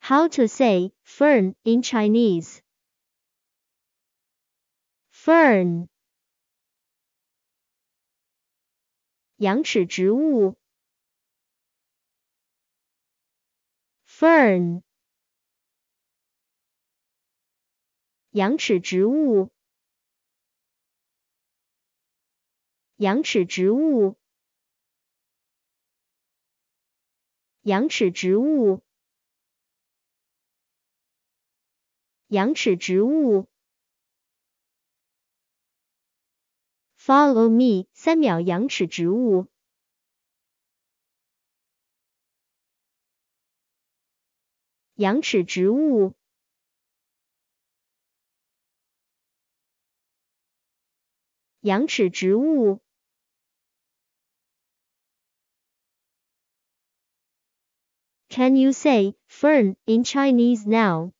How to say fern in Chinese? Fern 羊齿植物。Fern 羊齿植物。羊齿植物。羊齿植物。 羊齿植物。Follow me，三秒羊齿植物。羊齿植物。羊齿植物。Can you say fern in Chinese now?